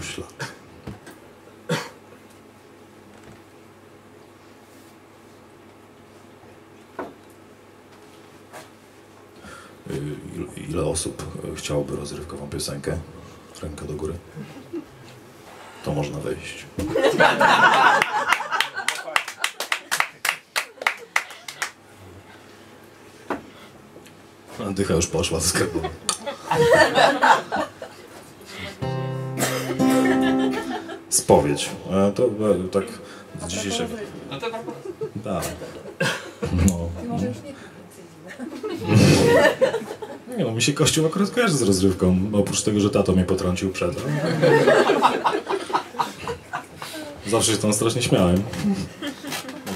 Był ślad. Y, ile- osób chciałoby rozrywkową piosenkę? Ręka do góry. To można wejść. Dycha już poszła z sklepu. Spowiedź. E, To e, tak z dzisiejszego. Tak. No. Może już nie Nie no, mi się kościół akurat kojarzy z rozrywką, oprócz tego, że tato mnie potrącił przed. Zawsze się tam strasznie śmiałem.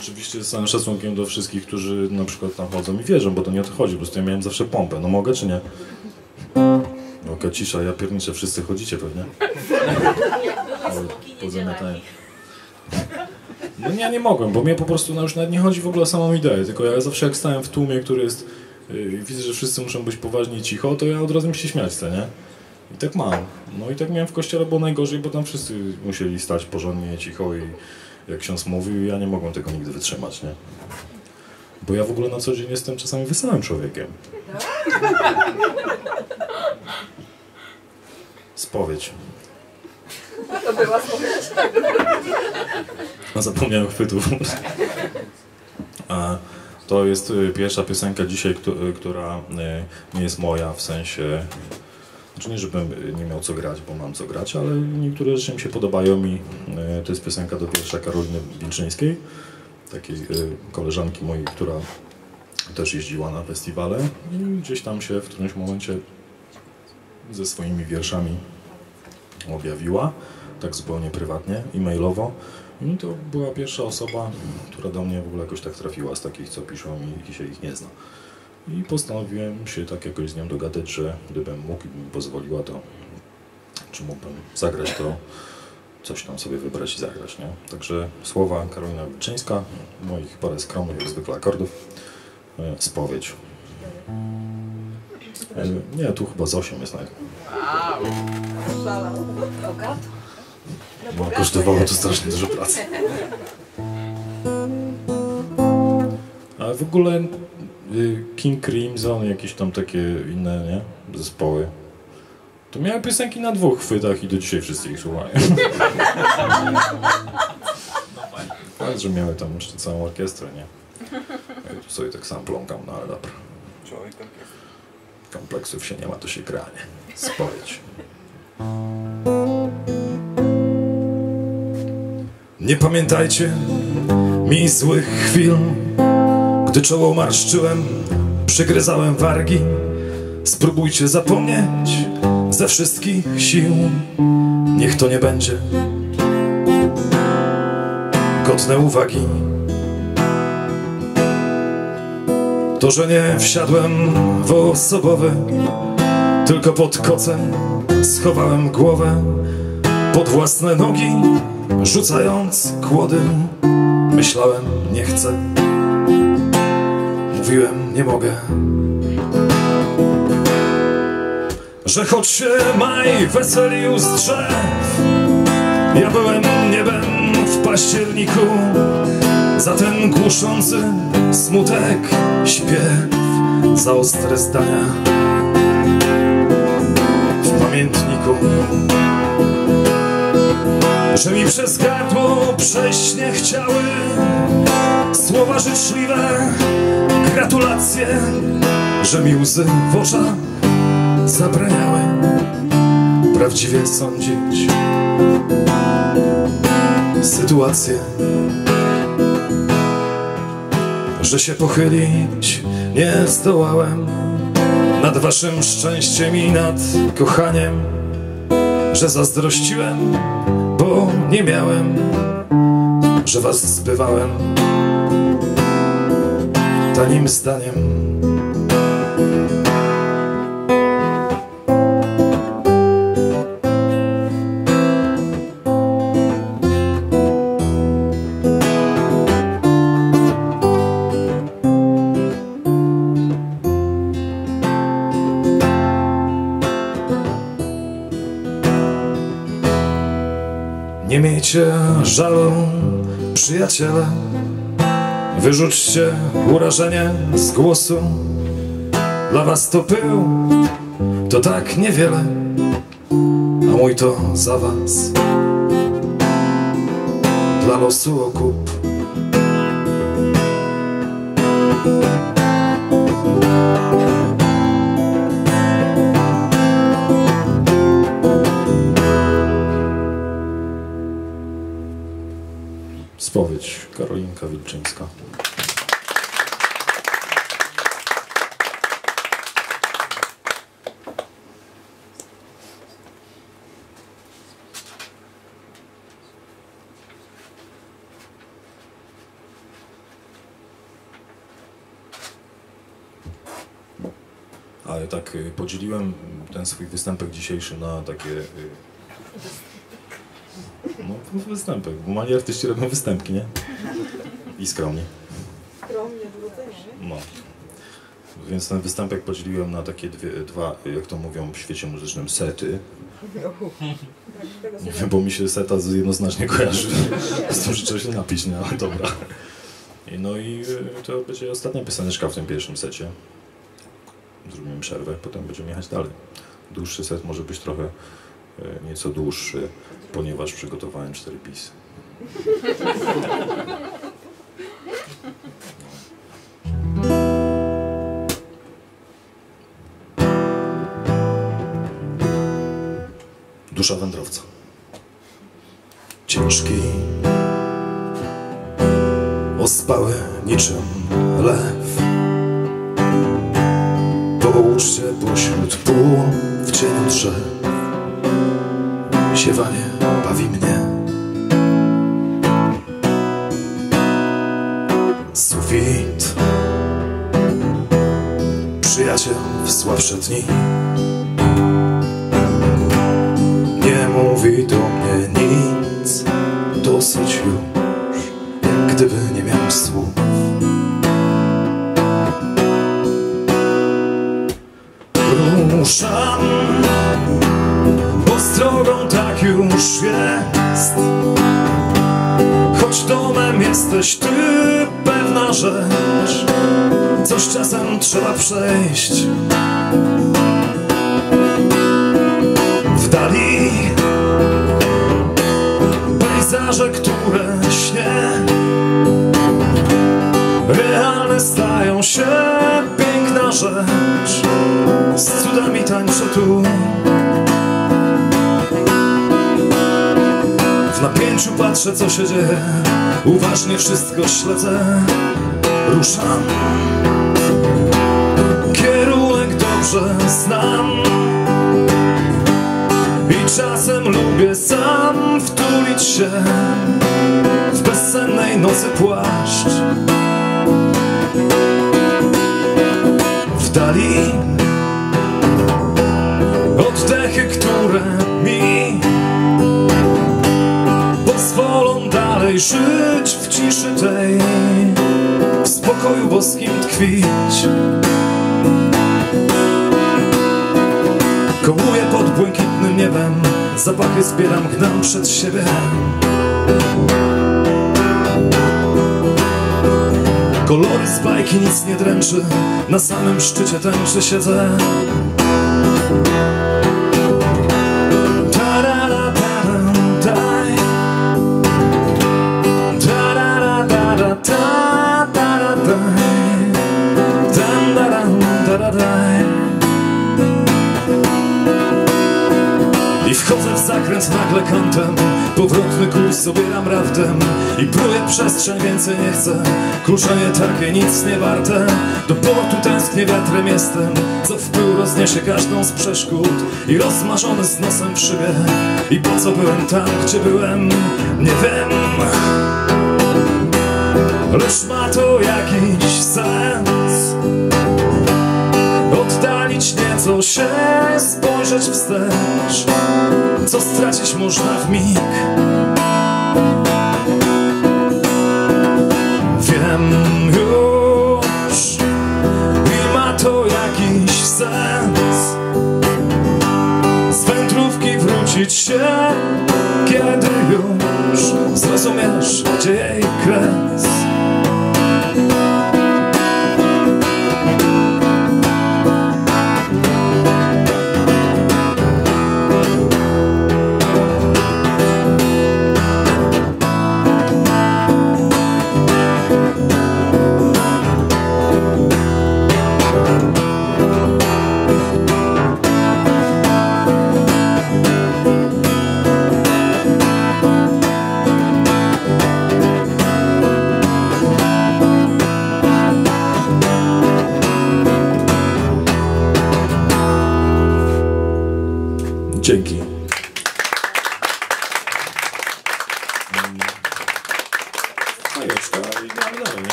Oczywiście z całym szacunkiem do wszystkich, którzy na przykład tam chodzą i wierzą, bo to nie o to chodzi, po prostu ja miałem zawsze pompę. No mogę czy nie? Oka cisza, ja pierniczę, wszyscy chodzicie pewnie. Pozamiatają. No nie, nie mogłem, bo mnie po prostu no już nawet nie chodzi w ogóle o samą ideę, tylko ja zawsze jak stałem w tłumie, który jest, yy, widzę, że wszyscy muszą być poważni i cicho, to ja od razu mi się śmiać chcę, nie? I tak mam. No i tak miałem w kościele, było najgorzej, bo tam wszyscy musieli stać porządnie, cicho i jak ksiądz mówił, ja nie mogłem tego nigdy wytrzymać, nie? Bo ja w ogóle na co dzień jestem czasami wesołym człowiekiem. Spowiedź. To była. A zapomniałem chwytów. A to jest y, pierwsza piosenka dzisiaj, y, która y, nie jest moja, w sensie... Znaczy nie, żebym nie miał co grać, bo mam co grać, ale niektóre rzeczy mi się podobają i to jest piosenka do pierwsza Karoliny Wilczyńskiej, takiej koleżanki mojej, która też jeździła na festiwale i gdzieś tam się w którymś momencie ze swoimi wierszami objawiła, tak zupełnie prywatnie, e-mailowo. I to była pierwsza osoba, która do mnie w ogóle jakoś tak trafiła z takich, co piszą i się ich nie zna. I postanowiłem się tak jakoś z nią dogadać, że gdybym mógł i by mi pozwoliła, to czy mógłbym zagrać to, coś tam sobie wybrać i zagrać, nie? Także słowa Karolina Wilczyńska, moich parę skromnych jak zwykle akordów, e, spowiedź. Nie, tu chyba z 8 jest nawet. Bo kosztowało to strasznie dużo pracy. Ale w ogóle y, King Crimson, jakieś tam takie inne, nie? Zespoły. To miały piosenki na dwóch chwytach i do dzisiaj wszyscy ich słuchają. Fakt, że miały tam jeszcze całą orkiestrę, nie? Ja tu sobie tak sam pląkam, no ale dobra. Kompleksów się nie ma, to się gra, nie? Spowiedź. Nie pamiętajcie mi złych chwil, gdy czoło marszczyłem, przygryzałem wargi. Spróbujcie zapomnieć ze wszystkich sił, niech to nie będzie godne uwagi. To, że nie wsiadłem w osobowy, tylko pod kocem schowałem głowę pod własne nogi, rzucając kłody. Myślałem, nie chcę. Mówiłem, nie mogę. Że choć się maj weselił z drzew, ja byłem niebem w październiku. Za ten głuszący smutek śpiew, za ostre zdania. W pamiętniku że mi przez gardło przejść nie chciały słowa życzliwe, gratulacje, że mi łzy w oczach zabraniały prawdziwie sądzić sytuację, że się pochylić nie zdołałem nad waszym szczęściem i nad kochaniem, że zazdrościłem bo nie miałem, że was zbywałem tanim zdaniem. Miejcie żalu, przyjaciele. Wyrzućcie urażenie z głosu. Dla was to pył, to tak niewiele. A mój to za was. Dla losu okup Spowiedź Karolinka Wilczyńska. Ale tak y, podzieliłem ten swój występek dzisiejszy na takie y, no, występek. Bo mali artyści robią występki, nie? I skromnie. Skromnie, wyrodzenie. No. Więc ten występek podzieliłem na takie dwie, dwa, jak to mówią w świecie muzycznym, sety. Nie wiem, bo mi się seta jednoznacznie kojarzy. Z tym, że trzeba się napić, nie? Ale dobra. I no i y, to będzie ostatnia pioseneczka w tym pierwszym secie. Zrobimy przerwę, potem będziemy jechać dalej. Dłuższy set może być trochę nieco dłuższy, ponieważ przygotowałem cztery pisy. Dusza wędrowca. ciężki Ospały niczym lew Połóż się pośród pół w cieniu drzew Siewanie bawi mnie. Sufit. Przyjaciel w słabsze dni. Nie mówi do mnie nic. Dosyć już Jak gdyby nie miał słów. Ruszam Ostrogą tak już jest. Choć domem jesteś ty Pewna rzecz Coś czasem trzeba przejść patrzę co się dzieje. Uważnie wszystko śledzę. Ruszam. Kierunek dobrze znam. I czasem lubię sam wtulić się w bezsennej nocy płaszcz. W dali. Oddechy, które mi dalej żyć w ciszy tej, w spokoju boskim tkwić. Kołuję pod błękitnym niebem Zapachy zbieram, gnam przed siebie Kolory z bajki nic nie dręczy Na samym szczycie tęczy siedzę I wchodzę w zakręt nagle kątem. Powrotny kurs obieram raftem I pruję przestrzeń, więcej nie chcę. Kluczenie takie nic nie warte. Do portu tęsknię wiatrem jestem. Co w pył rozniesie każdą z przeszkód. I rozmarzony z nosem szybie I po co byłem tam, gdzie byłem? Nie wiem. Lecz ma to jakiś sens się, spojrzeć wstecz. Co stracić można w mig